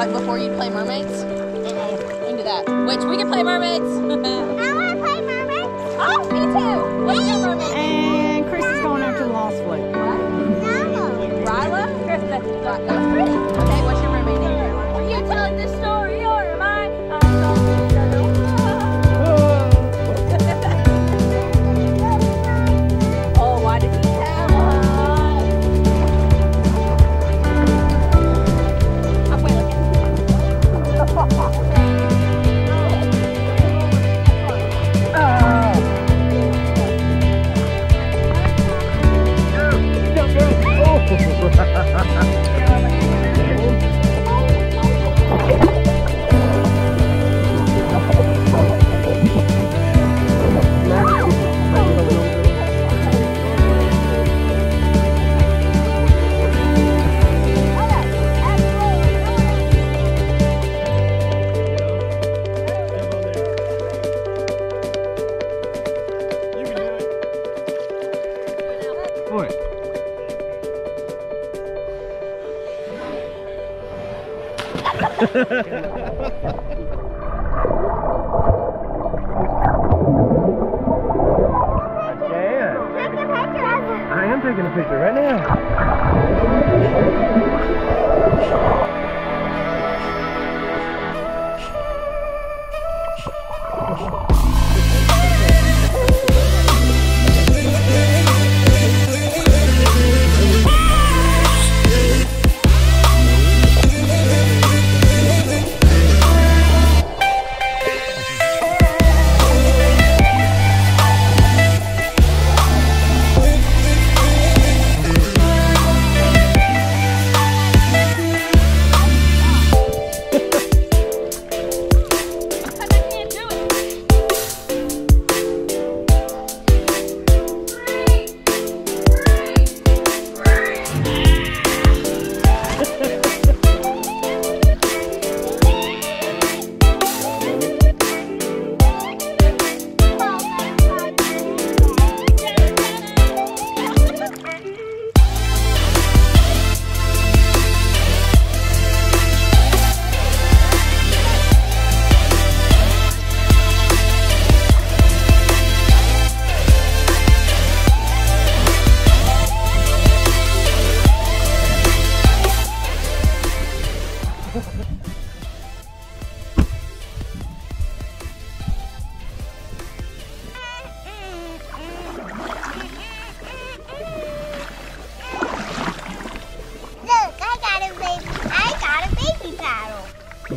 like before you'd play mermaids? Yeah. Into that. Which we can play mermaids. I want to play mermaids. Oh, me too. Let's go mermaids. And Chris is going after the lost flute. What? Rilo? Chris, I am taking a picture right now.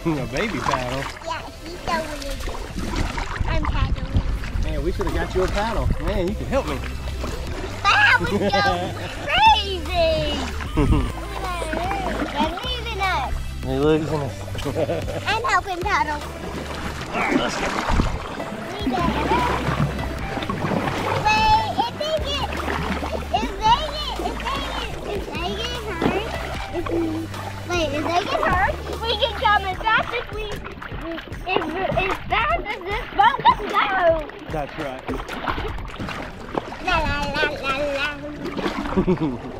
a baby paddle. Yeah, he's so weird. I'm paddling. Man, we should have got you a paddle. Man, you can help me. That was so crazy. I'm leaving us. Hey, losing us. I'm helping paddle. We got it. Wait, if they get hurt, we can come as fast as we, as, as fast as this boat can go. That's right. La la la la la.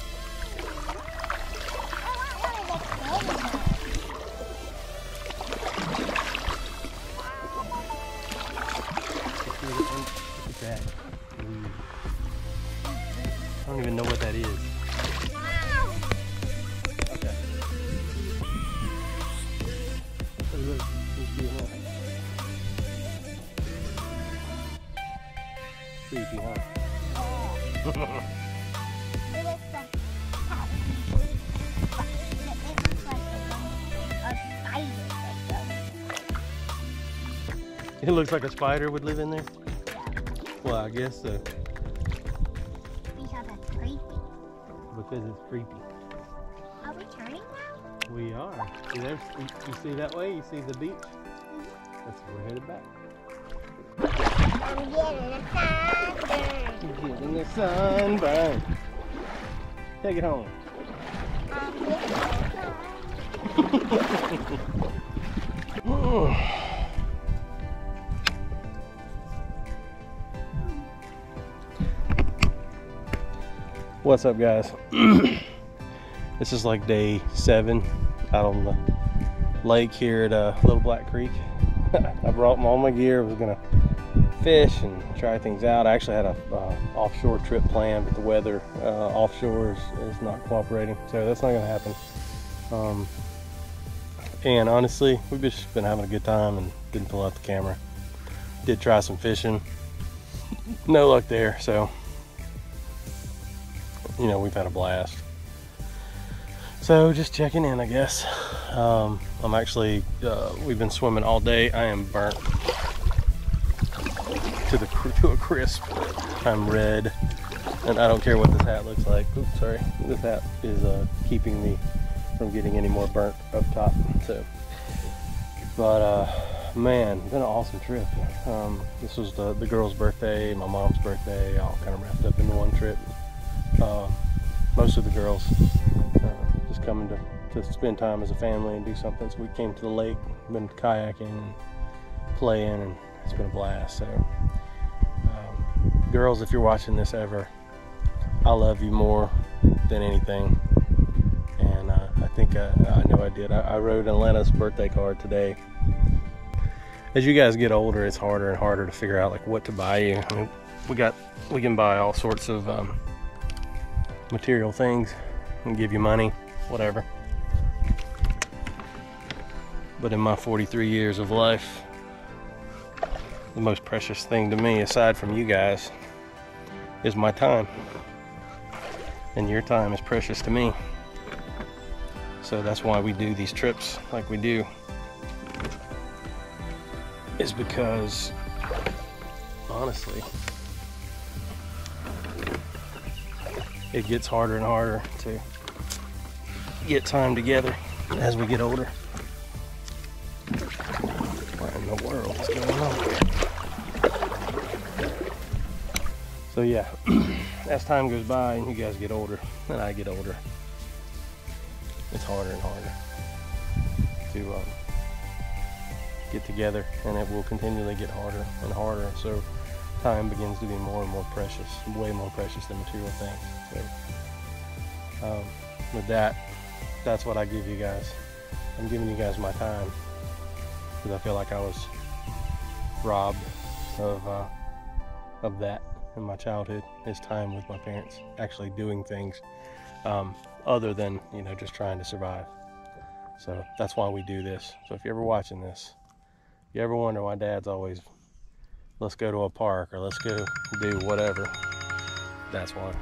I don't even know what that is. Creepy, huh? It looks like a spider would live in there? Well, I guess so. Because it's creepy. Because it's creepy. Are we turning now? We are. See, there's, you, see that way? You see the beach? Mm-hmm. That's where we're headed back. I'm getting a sunburn. You're getting the sunburn. Take it home. I'm getting a sunburn. What's up, guys? this is like day seven out on the lake here at uh, Little Black Creek. I brought all my gear. was gonna fish and try things out. I actually had a uh, offshore trip planned, but the weather uh, offshore is, is, not cooperating, so that's not gonna happen. Um, and honestly, we've just been having a good time and didn't pull out the camera. Did try some fishing, no luck there. So, you know, we've had a blast. So just checking in, I guess. Um, I'm actually, uh, we've been swimming all day. I am burnt to the to a crisp. I'm red, and I don't care what this hat looks like. Oops, sorry. This hat is uh, keeping me from getting any more burnt up top. So, but uh, man, been an awesome trip. Um, this was the the girl's birthday, my mom's birthday, all kind of wrapped up into one trip. Uh, most of the girls uh, just coming to to spend time as a family and do something. So we came to the lake, been kayaking, and playing, and it's been a blast. So, um, girls, if you're watching this ever, I love you more than anything. And uh, I think I, I, know I did. I, I wrote Atlanta's birthday card today. As you guys get older, it's harder and harder to figure out like what to buy you. I mean, we got we can buy all sorts of um, material things and give you money, whatever. But in my 43 years of life, the most precious thing to me, aside from you guys, is my time. And your time is precious to me. So that's why we do these trips like we do. Is because, honestly, it gets harder and harder to get time together as we get older What in the world is going on? So yeah, as time goes by and you guys get older and I get older, it's harder and harder to um, get together and it will continually get harder and harder. So time begins to be more and more precious, way more precious than material things. Um, with that, that's what I give you guys. I'm giving you guys my time because I feel like I was robbed of uh, of that in my childhood. Is time with my parents, actually doing things um, other than you know just trying to survive. So that's why we do this. So if you're ever watching this, you ever wonder why Dad's always let's go to a park or let's go do whatever, that's why.